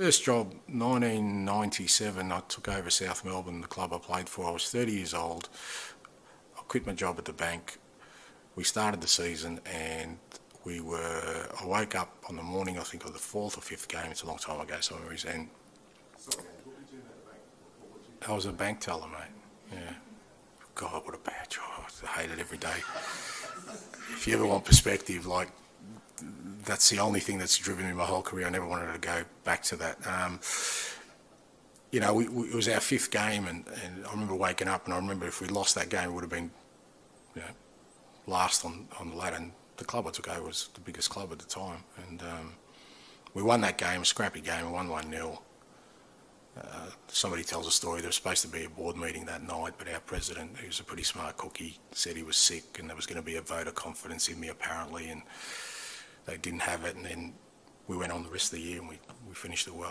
First job, 1997, I took over South Melbourne, the club I played for. I was 30 years old. I quit my job at the bank. We started the season and we were, I woke up on the morning, I think, of the fourth or fifth game. It's a long time ago, so I was, and I was a bank teller, mate. Yeah. God, what a bad job. I hate it every day. If you ever want perspective, like, that's the only thing that's driven me my whole career. I never wanted to go back to that. Um, you know, we, we, it was our fifth game, and, and I remember waking up, and I remember if we lost that game, it would have been, you know, last on, on the ladder. And the club I took over was the biggest club at the time, and um, we won that game, a scrappy game, we won one 0 uh, somebody tells a story. There was supposed to be a board meeting that night, but our president, who's a pretty smart cookie, said he was sick, and there was going to be a vote of confidence in me apparently, and they didn't have it. And then we went on the rest of the year, and we, we finished it well.